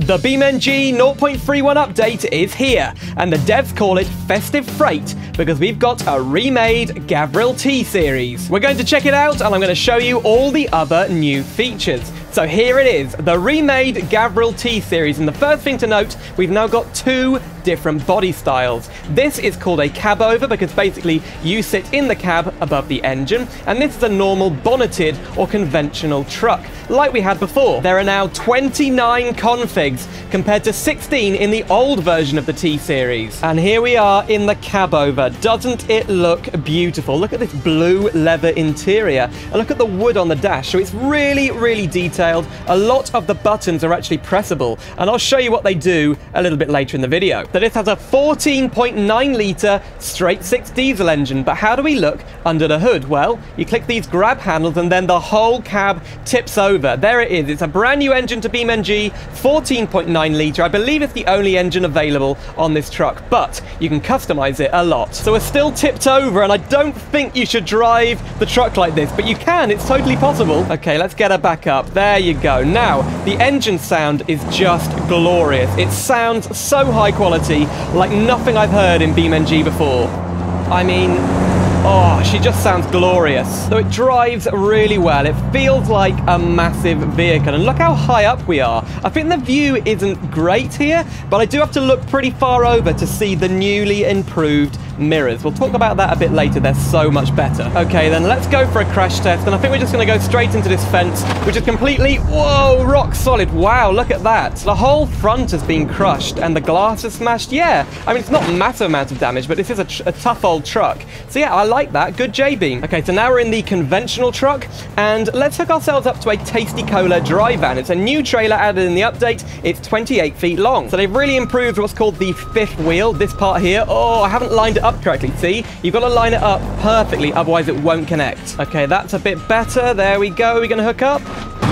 The BeamNG 0.31 update is here, and the devs call it Festive Freight because we've got a remade Gavril T series. We're going to check it out, and I'm going to show you all the other new features. So here it is, the remade Gavril T series, and the first thing to note, we've now got two different body styles. This is called a cab over because basically you sit in the cab above the engine, and this is a normal bonneted or conventional truck, like we had before. There are now 29 configs compared to 16 in the old version of the T series. And here we are in the cab over. Doesn't it look beautiful? Look at this blue leather interior, and look at the wood on the dash. So it's really, really detailed. A lot of the buttons are actually pressable, and I'll show you what they do a little bit later in the video. So this has a 14.9 litre straight six diesel engine, but how do we look under the hood? Well, you click these grab handles and then the whole cab tips over. There it is. It's a brand new engine to BeamNG, 14.9 litre. I believe it's the only engine available on this truck, but you can customize it a lot. So we're still tipped over, and I don't think you should drive the truck like this, but you can. It's totally possible. Okay, let's get her back up. There you go. Now, the engine sound is just glorious. It sounds so high quality quality like nothing I've heard in BeamNG before. I mean, Oh, she just sounds glorious. So it drives really well. It feels like a massive vehicle. And look how high up we are. I think the view isn't great here, but I do have to look pretty far over to see the newly improved mirrors. We'll talk about that a bit later. They're so much better. Okay, then let's go for a crash test. And I think we're just going to go straight into this fence, which is completely, whoa, rock solid. Wow, look at that. The whole front has been crushed and the glass is smashed. Yeah, I mean, it's not massive amount of damage, but this is a, a tough old truck. So yeah, I like that. Good J-Beam. Okay, so now we're in the conventional truck, and let's hook ourselves up to a Tasty Cola dry van. It's a new trailer added in the update. It's 28 feet long. So they've really improved what's called the fifth wheel, this part here. Oh, I haven't lined it up correctly. See? You've got to line it up perfectly, otherwise it won't connect. Okay, that's a bit better. There we go. We're going to hook up.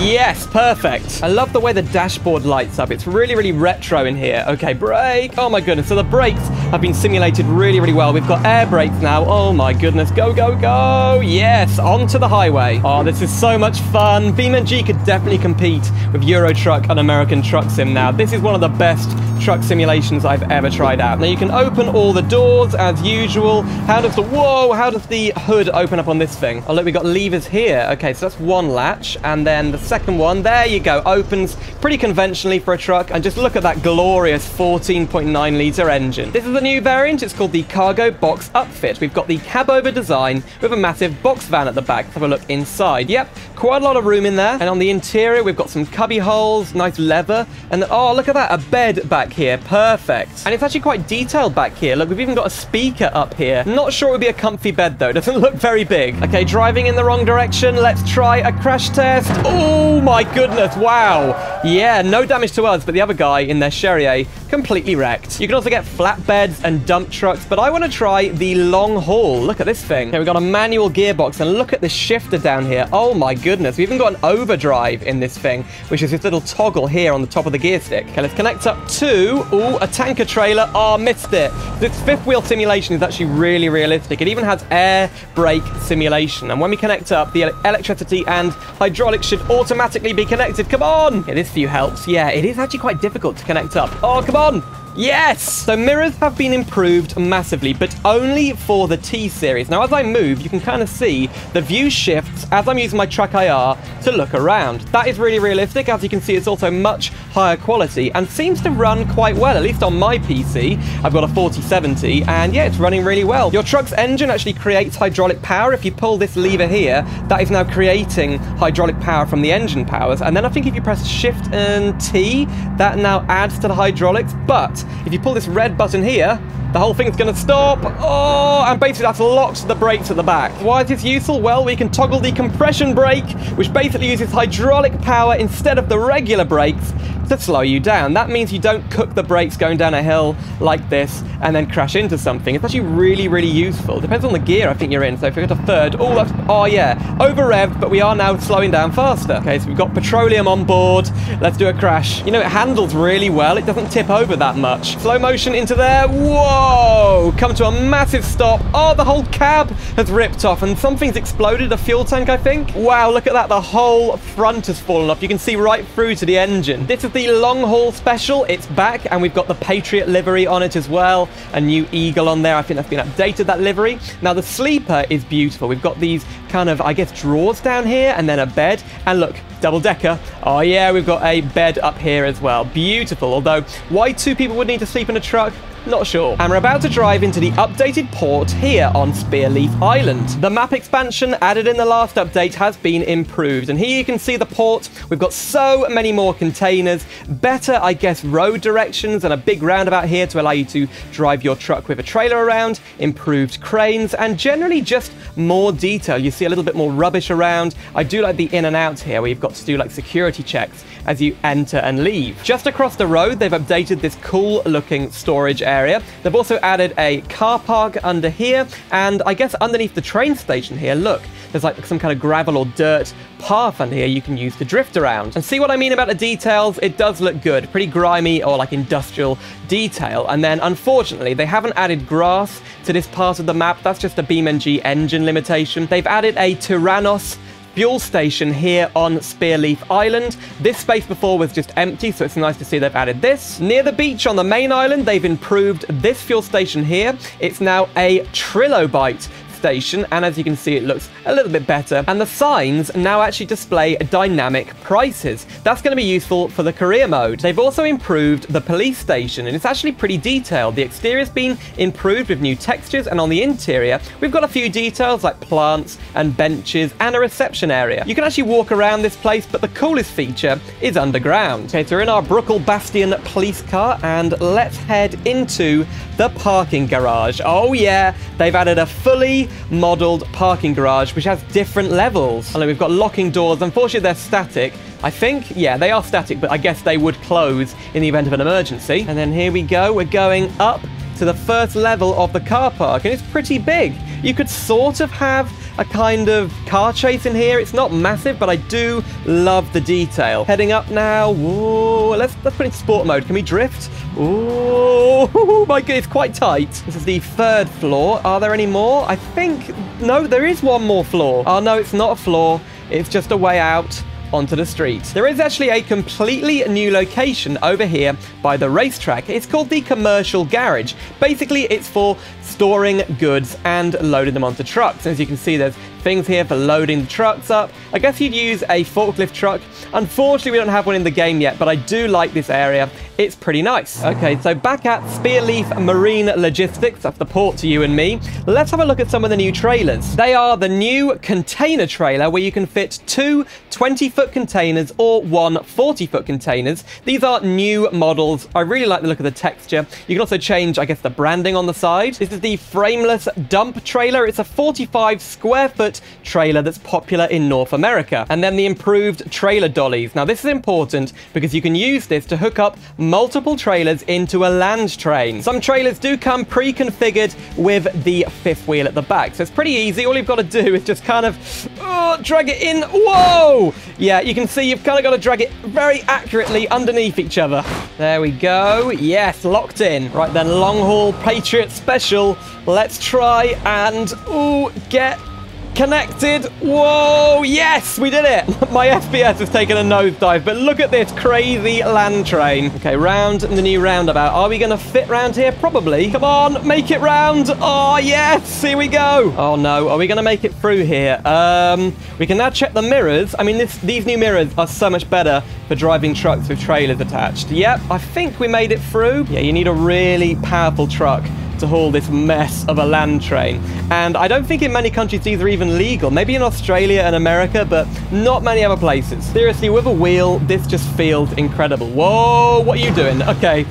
Yes, perfect. I love the way the dashboard lights up. It's really, really retro in here. Okay, brake. Oh my goodness. So the brakes have been simulated really, really well. We've got air brakes now. Oh my goodness. Go, go, go. Yes, onto the highway. Oh, this is so much fun. BeamNG could definitely compete with Euro Truck and American Truck Sim now. This is one of the best truck simulations I've ever tried out. Now you can open all the doors as usual. How does the, whoa, how does the hood open up on this thing? Oh look, we've got levers here. Okay, so that's one latch. And then the second one, there you go, opens pretty conventionally for a truck. And just look at that glorious 14.9 litre engine. This is a new variant. It's called the Cargo Box Upfit. We've got the cab over design with a massive box van at the back. Let's have a look inside. Yep, quite a lot of room in there. And on the interior, we've got some cubby holes, nice leather. And oh, look at that, a bed back here. Perfect. And it's actually quite detailed back here. Look, we've even got a speaker up here. Not sure it would be a comfy bed, though. Doesn't look very big. Okay, driving in the wrong direction. Let's try a crash test. Oh, my goodness. Wow. Yeah, no damage to us, but the other guy in their Cherrier completely wrecked. You can also get flatbeds and dump trucks, but I want to try the long haul. Look at this thing. Okay, we've got a manual gearbox, and look at this shifter down here. Oh my goodness, we even got an overdrive in this thing, which is this little toggle here on the top of the gear stick. Okay, let's connect up to, ooh, a tanker trailer. Ah, oh, missed it. This fifth wheel simulation is actually really realistic. It even has air brake simulation, and when we connect up, the electricity and hydraulics should automatically be connected. Come on! This view helps. Yeah, it is actually quite difficult to connect up. Oh, come on! Yes! So mirrors have been improved massively, but only for the T series. Now, as I move, you can kind of see the view shifts as I'm using my Track IR to look around. That is really realistic. As you can see, it's also much higher quality and seems to run quite well, at least on my PC. I've got a 4070, and yeah, it's running really well. Your truck's engine actually creates hydraulic power. If you pull this lever here, that is now creating hydraulic power from the engine powers. And then I think if you press Shift and T, that now adds to the hydraulics, but if you pull this red button here, the whole thing's going to stop. Oh, and basically that's locked the brakes at the back. Why is this useful? Well, we can toggle the compression brake, which basically uses hydraulic power instead of the regular brakes to slow you down. That means you don't cook the brakes going down a hill like this and then crash into something. It's actually really, really useful. Depends on the gear I think you're in. So if we got a third, oh, that's, oh yeah, over rev, but we are now slowing down faster. Okay, so we've got petroleum on board. Let's do a crash. You know, it handles really well. It doesn't tip over that much. Slow motion into there. Whoa! Come to a massive stop. Oh, the whole cab has ripped off and something's exploded, a fuel tank, I think. Wow, look at that. The whole front has fallen off. You can see right through to the engine. This is the long haul special. It's back and we've got the Patriot livery on it as well. A new eagle on there. I think that's been updated, that livery. Now, the sleeper is beautiful. We've got these kind of, I guess, drawers down here and then a bed. And look, double decker. Oh, yeah, we've got a bed up here as well. Beautiful. Although, why two people would need to sleep in a truck? Not sure. And we're about to drive into the updated port here on Spearleaf Island. The map expansion added in the last update has been improved. And here you can see the port. We've got so many more containers, better, I guess, road directions and a big roundabout here to allow you to drive your truck with a trailer around, improved cranes, and generally just more detail. You see a little bit more rubbish around. I do like the in and out here where you've got to do like security checks as you enter and leave. Just across the road, they've updated this cool looking storage area area. They've also added a car park under here, and I guess underneath the train station here, look, there's like some kind of gravel or dirt path under here you can use to drift around. And see what I mean about the details? It does look good. Pretty grimy or like industrial detail. And then unfortunately, they haven't added grass to this part of the map. That's just a BeamNG engine limitation. They've added a Tyrannos fuel station here on Spearleaf Island. This space before was just empty, so it's nice to see they've added this. Near the beach on the main island, they've improved this fuel station here. It's now a trilobite station, and as you can see, it looks a little bit better. And the signs now actually display dynamic prices. That's going to be useful for the career mode. They've also improved the police station, and it's actually pretty detailed. The exterior's been improved with new textures, and on the interior, we've got a few details like plants and benches and a reception area. You can actually walk around this place, but the coolest feature is underground. Okay, so we're in our Bruckell Bastion police car, and let's head into the parking garage. Oh yeah, they've added a fully modeled parking garage, which has different levels. And we've got locking doors. Unfortunately, they're static. I think, yeah, they are static, but I guess they would close in the event of an emergency. And then here we go. We're going up to the first level of the car park, and it's pretty big. You could sort of have a kind of car chase in here. It's not massive, but I do love the detail. Heading up now. Whoa, let's, let's put it in sport mode. Can we drift? Oh my god, it's quite tight. This is the third floor. Are there any more? I think... No, there is one more floor. Oh, no, it's not a floor. It's just a way out onto the street. There is actually a completely new location over here by the racetrack. It's called the Commercial Garage. Basically, it's for storing goods and loading them onto trucks. As you can see, there's things here for loading the trucks up. I guess you'd use a forklift truck. Unfortunately, we don't have one in the game yet, but I do like this area. It's pretty nice. Okay, so back at Spearleaf Marine Logistics, that's the port to you and me. Let's have a look at some of the new trailers. They are the new container trailer where you can fit two 20-foot containers or one 40-foot containers. These are new models. I really like the look of the texture. You can also change, I guess, the branding on the side. This is the frameless dump trailer. It's a 45 square foot trailer that's popular in North America. And then the improved trailer dollies. Now, this is important because you can use this to hook up multiple trailers into a land train. Some trailers do come pre-configured with the fifth wheel at the back. So it's pretty easy. All you've got to do is just kind of oh, drag it in. Whoa! Yeah, you can see you've kind of got to drag it very accurately underneath each other. There we go. Yes, locked in. Right then, long haul Patriot special. Let's try and ooh, get Connected. Whoa, yes, we did it. My FPS has taken a nosedive, but look at this crazy land train. Okay, round the new roundabout. Are we going to fit round here? Probably. Come on, make it round. Oh, yes, here we go. Oh, no. Are we going to make it through here? Um, We can now check the mirrors. I mean, this, these new mirrors are so much better for driving trucks with trailers attached. Yep, I think we made it through. Yeah, you need a really powerful truck to haul this mess of a land train. And I don't think in many countries these are even legal. Maybe in Australia and America, but not many other places. Seriously, with a wheel, this just feels incredible. Whoa, what are you doing? Okay.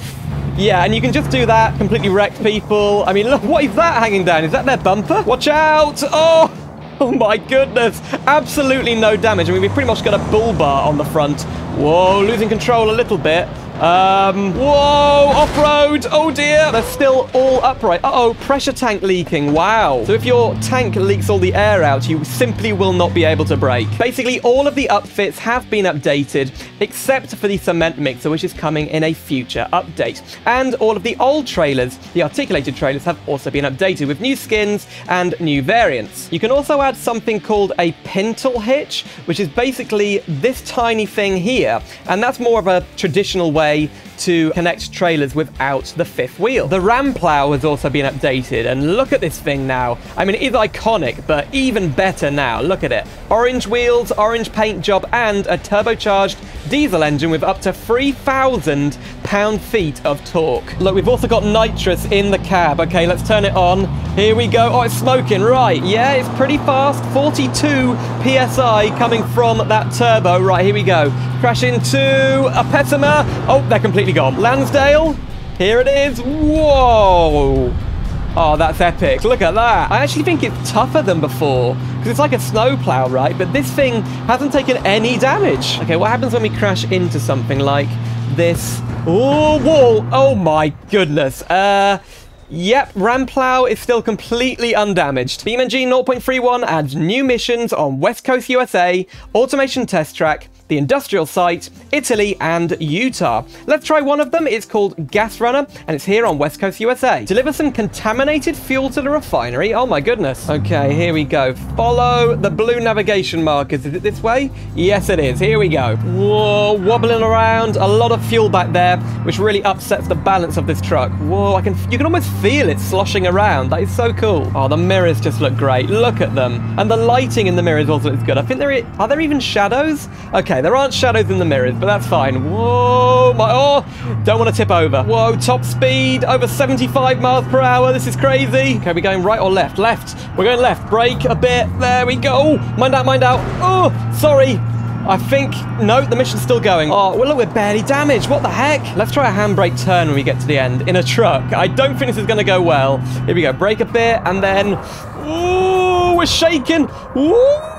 Yeah, and you can just do that, completely wreck people. I mean, look, what is that hanging down? Is that their bumper? Watch out! Oh! Oh my goodness, absolutely no damage. I mean, we've pretty much got a bull bar on the front. Whoa, losing control a little bit. Um, whoa, off-road. Oh dear. They're still all upright. Uh-oh, pressure tank leaking. Wow. So if your tank leaks all the air out, you simply will not be able to brake. Basically, all of the upfits have been updated, except for the cement mixer, which is coming in a future update. And all of the old trailers, the articulated trailers, have also been updated with new skins and new variants. You can also add something called a pintle hitch, which is basically this tiny thing here, and that's more of a traditional way to connect trailers without the fifth wheel. The ram plow has also been updated, and look at this thing now. I mean, it is iconic, but even better now. Look at it. Orange wheels, orange paint job, and a turbocharged diesel engine with up to 3,000 pound-feet of torque. Look, we've also got nitrous in the cab. Okay, let's turn it on. Here we go. Oh, it's smoking. Right. Yeah, it's pretty fast. 42 PSI coming from that turbo. Right, here we go. Crash into a Pessima. Oh, they're completely gone. Lansdale, here it is. Whoa. Oh, that's epic. Look at that. I actually think it's tougher than before because it's like a snowplow, right? But this thing hasn't taken any damage. Okay, what happens when we crash into something like this? Oh, wall. Oh my goodness. Uh... Yep, Ramplow is still completely undamaged. BeamNG 0.31 adds new missions on West Coast USA, Automation Test Track, the industrial site, Italy, and Utah. Let's try one of them. It's called Gas Runner, and it's here on West Coast, USA. Deliver some contaminated fuel to the refinery. Oh my goodness. Okay, here we go. Follow the blue navigation markers. Is it this way? Yes, it is. Here we go. Whoa, wobbling around. A lot of fuel back there, which really upsets the balance of this truck. Whoa, I can you can almost feel it sloshing around. That is so cool. Oh, the mirrors just look great. Look at them. And the lighting in the mirrors also looks good. I think there are there even shadows? Okay, there aren't shadows in the mirrors, but that's fine. Whoa, my, oh, don't want to tip over. Whoa, top speed, over 75 miles per hour. This is crazy. Okay, we're going right or left? Left. We're going left. Brake a bit. There we go. Oh, mind out, mind out. Oh, sorry. I think, no, the mission's still going. Oh, well, look, we're barely damaged. What the heck? Let's try a handbrake turn when we get to the end in a truck. I don't think this is going to go well. Here we go. Brake a bit, and then... Ooh, we're shaking. Ooh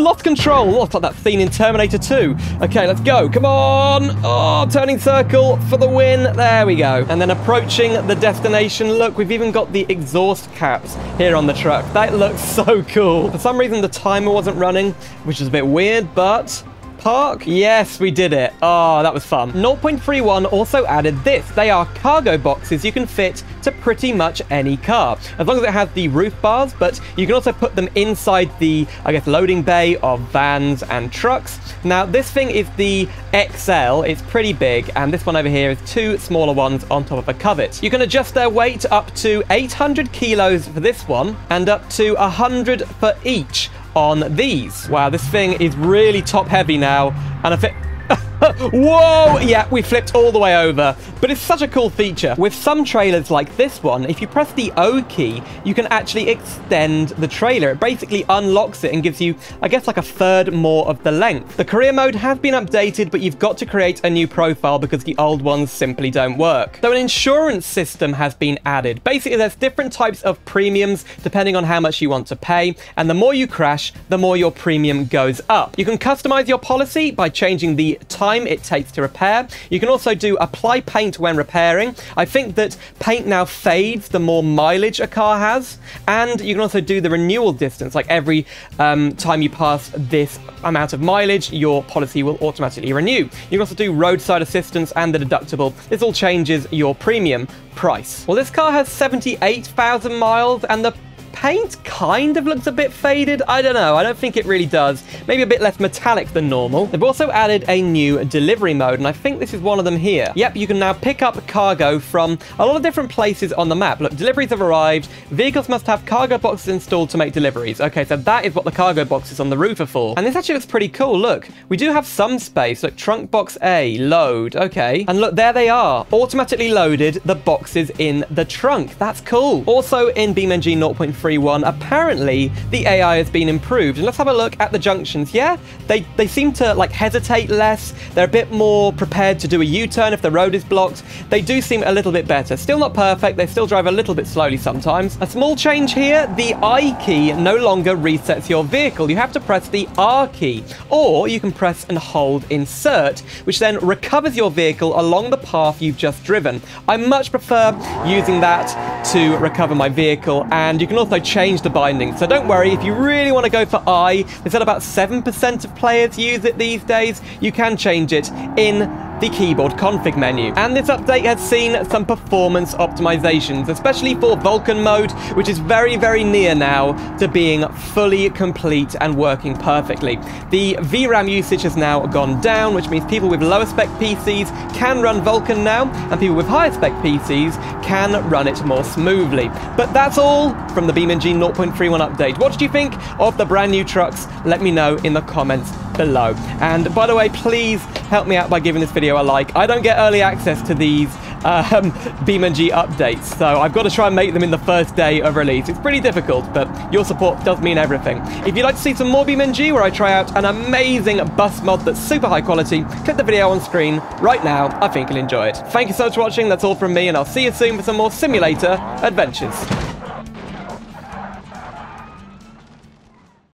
lost control. Oh, it's like that scene in Terminator 2. Okay, let's go. Come on. Oh, turning circle for the win. There we go. And then approaching the destination. Look, we've even got the exhaust caps here on the truck. That looks so cool. For some reason, the timer wasn't running, which is a bit weird, but park? Yes, we did it. Oh, that was fun. 0.31 also added this. They are cargo boxes you can fit to pretty much any car, as long as it has the roof bars, but you can also put them inside the, I guess, loading bay of vans and trucks. Now, this thing is the XL. It's pretty big, and this one over here is two smaller ones on top of a covet. You can adjust their weight up to 800 kilos for this one, and up to 100 for each on these. Wow, this thing is really top heavy now. And if it Whoa! Yeah, we flipped all the way over. But it's such a cool feature. With some trailers like this one, if you press the O key, you can actually extend the trailer. It basically unlocks it and gives you, I guess, like a third more of the length. The career mode has been updated, but you've got to create a new profile because the old ones simply don't work. So an insurance system has been added. Basically, there's different types of premiums depending on how much you want to pay. And the more you crash, the more your premium goes up. You can customize your policy by changing the time it takes to repair. You can also do apply paint when repairing. I think that paint now fades the more mileage a car has. And you can also do the renewal distance, like every um, time you pass this amount of mileage, your policy will automatically renew. You can also do roadside assistance and the deductible. This all changes your premium price. Well, this car has 78,000 miles and the paint kind of looks a bit faded. I don't know. I don't think it really does. Maybe a bit less metallic than normal. They've also added a new delivery mode, and I think this is one of them here. Yep, you can now pick up cargo from a lot of different places on the map. Look, deliveries have arrived. Vehicles must have cargo boxes installed to make deliveries. Okay, so that is what the cargo boxes on the roof are for. And this actually looks pretty cool. Look, we do have some space. Look, trunk box A, load. Okay. And look, there they are. Automatically loaded the boxes in the trunk. That's cool. Also in BeamNG 0.3 0.31, apparently the AI has been improved. And let's have a look at the junctions. Yeah, they, they seem to like hesitate less. They're a bit more prepared to do a U-turn if the road is blocked. They do seem a little bit better. Still not perfect. They still drive a little bit slowly sometimes. A small change here, the I key no longer resets your vehicle. You have to press the R key, or you can press and hold insert, which then recovers your vehicle along the path you've just driven. I much prefer using that to recover my vehicle, and you can also change the binding. So don't worry, if you really want to go for I, said about 7% of players use it these days, you can change it in the keyboard config menu. And this update has seen some performance optimizations, especially for Vulkan mode, which is very, very near now to being fully complete and working perfectly. The VRAM usage has now gone down, which means people with lower spec PCs can run Vulkan now, and people with higher spec PCs can run it more smoothly. But that's all from the BeamNG 0.31 update. What did you think of the brand new trucks? Let me know in the comments below. And by the way, please help me out by giving this video a like. I don't get early access to these um, BeamNG updates, so I've got to try and make them in the first day of release. It's pretty difficult, but your support does mean everything. If you'd like to see some more BeamNG, where I try out an amazing bus mod that's super high quality, click the video on screen right now. I think you'll enjoy it. Thank you so much for watching. That's all from me, and I'll see you soon for some more simulator adventures.